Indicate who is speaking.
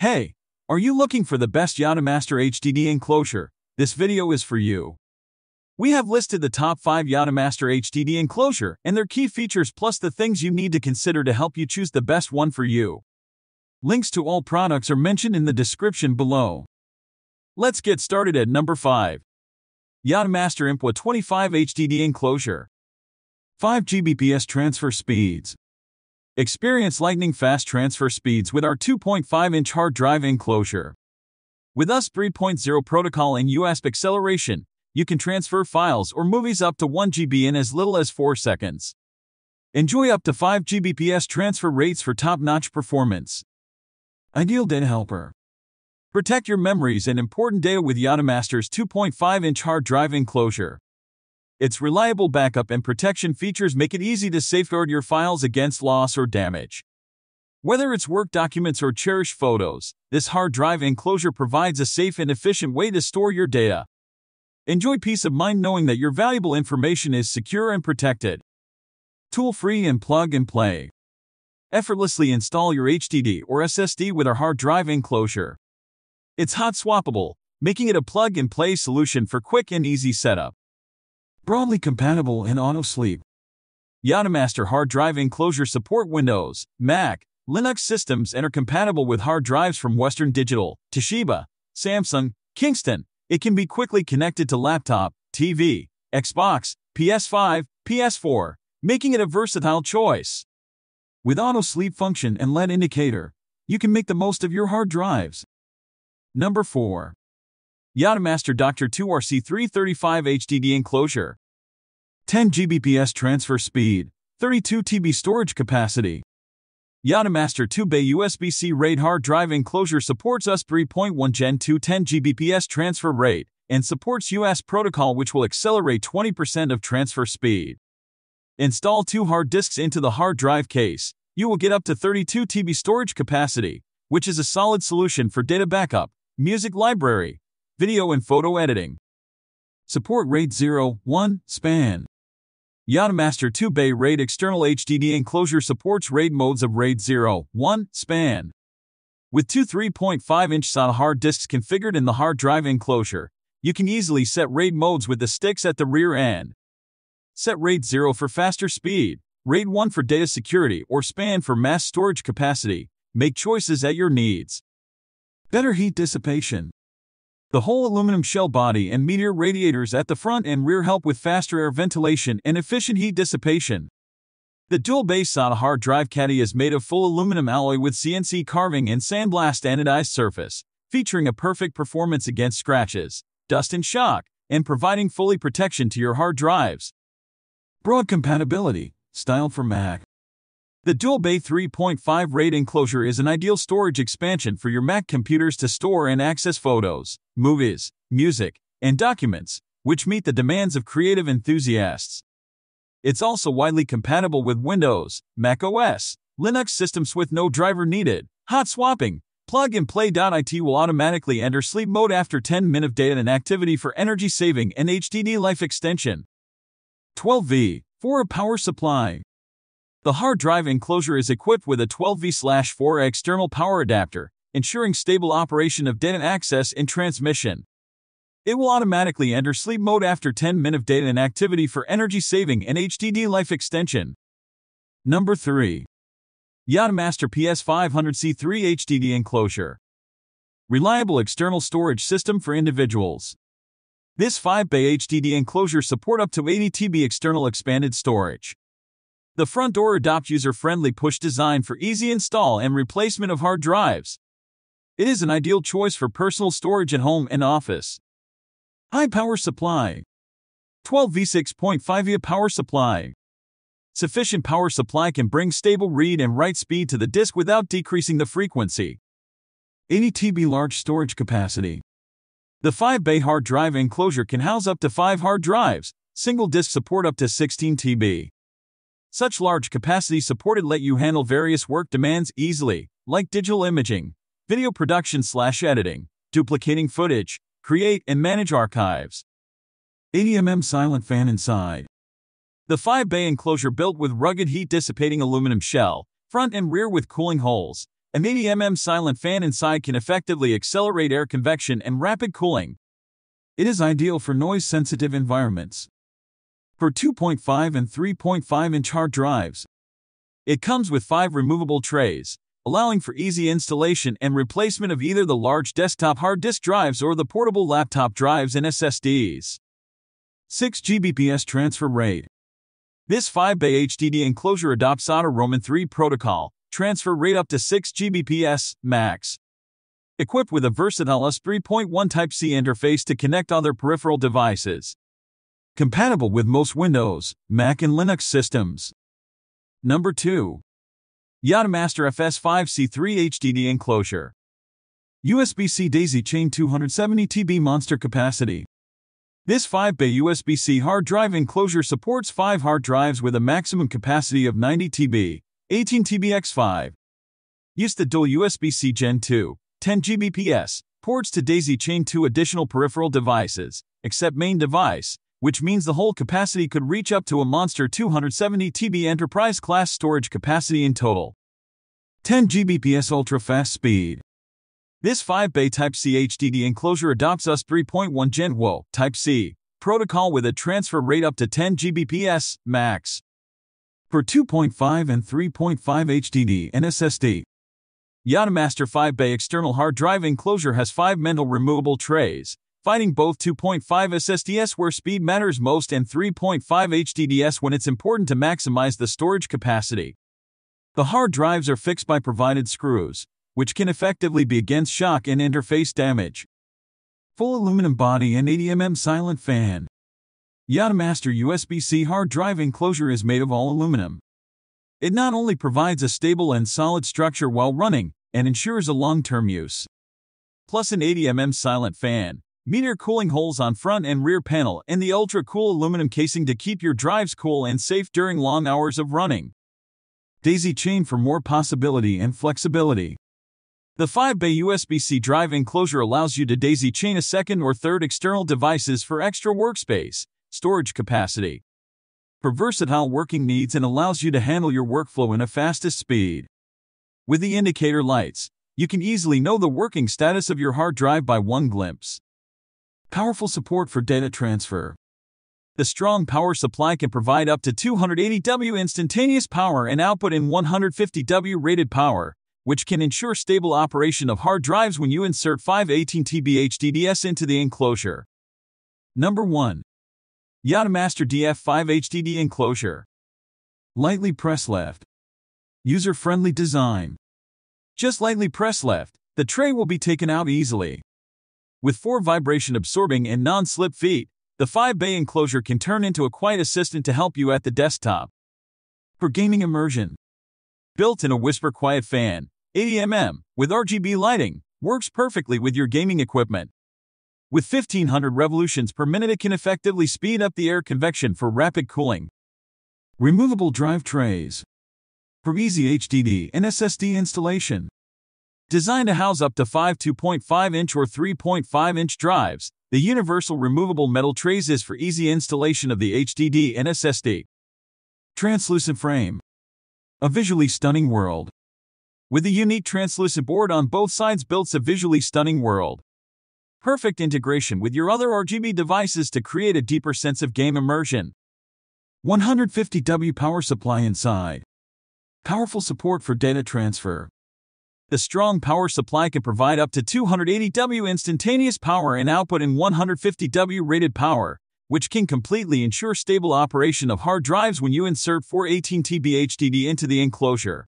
Speaker 1: Hey, are you looking for the best Yottamaster HDD enclosure? This video is for you. We have listed the top 5 Yottamaster HDD enclosure and their key features plus the things you need to consider to help you choose the best one for you. Links to all products are mentioned in the description below. Let's get started at number 5. Yottamaster YMPW 25 HDD enclosure. 5 Gbps transfer speeds. Experience lightning fast transfer speeds with our 2.5-inch hard drive enclosure. With US 3.0 protocol and USB acceleration, you can transfer files or movies up to 1 GB in as little as 4 seconds. Enjoy up to 5 Gbps transfer rates for top-notch performance. Ideal Data Helper Protect your memories and important data with Yottamaster's 2.5-inch hard drive enclosure. Its reliable backup and protection features make it easy to safeguard your files against loss or damage. Whether it's work documents or cherished photos, this hard drive enclosure provides a safe and efficient way to store your data. Enjoy peace of mind knowing that your valuable information is secure and protected. Tool-free and plug and play. Effortlessly install your HDD or SSD with our hard drive enclosure. It's hot swappable, making it a plug-and-play solution for quick and easy setup. Broadly compatible in auto sleep. Yottamaster hard drive enclosure support Windows, Mac, Linux systems and are compatible with hard drives from Western Digital, Toshiba, Samsung, Kingston. It can be quickly connected to laptop, TV, Xbox, PS5, PS4, making it a versatile choice. With auto sleep function and LED indicator, you can make the most of your hard drives. Number 4. Yottamaster Dr. 2 RC335 HDD enclosure. 10 Gbps transfer speed, 32 TB storage capacity. Yottamaster 2-Bay USB-C RAID hard drive enclosure supports US 3.1 Gen 2 10 Gbps transfer rate and supports US protocol which will accelerate 20% of transfer speed. Install two hard disks into the hard drive case. You will get up to 32 TB storage capacity, which is a solid solution for data backup, music library, video and photo editing. Support RAID 0, 1, span. Yottamaster 2 Bay RAID external HDD enclosure supports RAID modes of RAID 0, 1, span. With two 3.5-inch SATA hard disks configured in the hard drive enclosure, you can easily set RAID modes with the sticks at the rear end. Set RAID 0 for faster speed, RAID 1 for data security or SPAN for mass storage capacity. Make choices at your needs. Better heat dissipation. The whole aluminum shell body and meteor radiators at the front and rear help with faster air ventilation and efficient heat dissipation. The dual-base SATA hard drive caddy is made of full aluminum alloy with CNC carving and sandblast anodized surface, featuring a perfect performance against scratches, dust and shock, and providing fully protection to your hard drives. Broad compatibility, styled for Mac. The Dual Bay 3.5 RAID enclosure is an ideal storage expansion for your Mac computers to store and access photos, movies, music, and documents, which meet the demands of creative enthusiasts. It's also widely compatible with Windows, Mac OS, Linux systems with no driver needed. Hot swapping, plug and play.it will automatically enter sleep mode after 10 minutes of data and activity for energy saving and HDD life extension. 12V, for a power supply. The hard drive enclosure is equipped with a 12V/4 external power adapter, ensuring stable operation of data access and transmission. It will automatically enter sleep mode after 10 minutes of data and activity for energy saving and HDD life extension. Number 3. Yottamaster PS500C3 HDD enclosure. Reliable external storage system for individuals. This 5-bay HDD enclosure support up to 80 TB external expanded storage. The front door adopts user-friendly push design for easy install and replacement of hard drives. It is an ideal choice for personal storage at home and office. High power supply. 12 V6.5V power supply. Sufficient power supply can bring stable read and write speed to the disk without decreasing the frequency. 80 TB large storage capacity. The 5-bay hard drive enclosure can house up to 5 hard drives, single disk support up to 16 TB. Such large capacity supported let you handle various work demands easily, like digital imaging, video production slash editing, duplicating footage, create and manage archives. 80mm silent fan inside. The 5-bay enclosure built with rugged heat-dissipating aluminum shell, front and rear with cooling holes, An 80mm silent fan inside can effectively accelerate air convection and rapid cooling. It is ideal for noise-sensitive environments. For 2.5 and 3.5 inch hard drives, it comes with five removable trays, allowing for easy installation and replacement of either the large desktop hard disk drives or the portable laptop drives and SSDs. 6 Gbps transfer rate. This 5-bay HDD enclosure adopts SATA Roman 3 protocol, transfer rate up to 6 Gbps max. Equipped with a versatile US 3.1 Type-C interface to connect other peripheral devices. Compatible with most Windows, Mac and Linux systems. Number 2. Yottamaster FS5C3 HDD enclosure. USB-C daisy chain 270 TB monster capacity. This 5-bay USB-C hard drive enclosure supports 5 hard drives with a maximum capacity of 90 TB, 18 TB X5. Use the dual USB-C Gen 2, 10 Gbps, ports to daisy chain 2 additional peripheral devices, except main device, which means the whole capacity could reach up to a monster 270 TB enterprise class storage capacity in total. 10 Gbps ultra fast speed. This 5-bay Type-C HDD enclosure adopts US 3.1 Gen WO Type-C protocol with a transfer rate up to 10 Gbps max. For 2.5 and 3.5 HDD and SSD, Yottamaster 5-bay external hard drive enclosure has 5 Mendel removable trays, fighting both 2.5 SSDs where speed matters most and 3.5 HDDs when it's important to maximize the storage capacity. The hard drives are fixed by provided screws, which can effectively be against shock and interface damage. Full aluminum body and 80mm silent fan. Yottamaster USB-C hard drive enclosure is made of all aluminum. It not only provides a stable and solid structure while running, and ensures a long-term use. Plus an 80mm silent fan, meter cooling holes on front and rear panel, and the ultra-cool aluminum casing to keep your drives cool and safe during long hours of running. Daisy chain for more possibility and flexibility. The 5-bay USB-C drive enclosure allows you to daisy chain a second or third external devices for extra workspace, storage capacity. For versatile working needs and allows you to handle your workflow in a fastest speed. With the indicator lights, you can easily know the working status of your hard drive by one glimpse. Powerful support for data transfer. The strong power supply can provide up to 280W instantaneous power and output in 150W rated power, which can ensure stable operation of hard drives when you insert 518TB HDDs into the enclosure. Number 1. Yottamaster DF5 HDD enclosure. Lightly press left. User-friendly design. Just lightly press left, the tray will be taken out easily. With four vibration-absorbing and non-slip feet, the 5-bay enclosure can turn into a quiet assistant to help you at the desktop. For gaming immersion. Built in a whisper quiet fan, 80mm, with RGB lighting, works perfectly with your gaming equipment. With 1500 revolutions per minute it can effectively speed up the air convection for rapid cooling. Removable drive trays. For easy HDD and SSD installation. Designed to house up to five 2.5 inch or 3.5 inch drives, the universal removable metal trays is for easy installation of the HDD and SSD. Translucent frame. A visually stunning world. With a unique translucent board on both sides builds a visually stunning world. Perfect integration with your other RGB devices to create a deeper sense of game immersion. 150W power supply inside. Powerful support for data transfer. The strong power supply can provide up to 280W instantaneous power and output in 150W rated power, which can completely ensure stable operation of hard drives when you insert 418TB HDD into the enclosure.